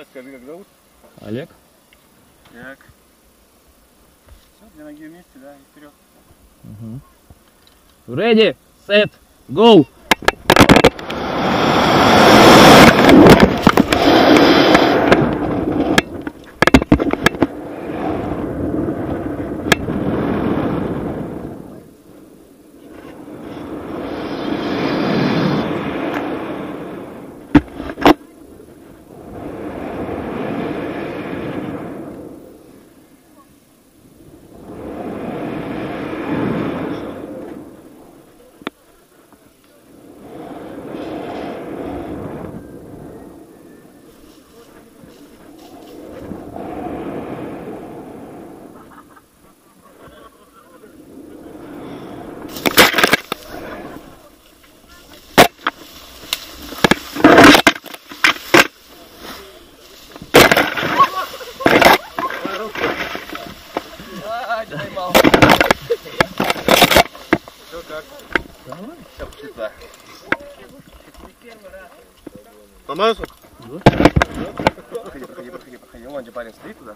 А скажи, как зовут? Олег? Так. Все, две ноги вместе, да, и вперед. Ready, set, go! Все как? Все, пошли туда. Помазался? Проходи, проходи, проходи, проходи. Вон где парень стоит туда.